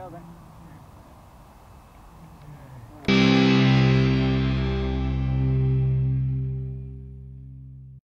不要不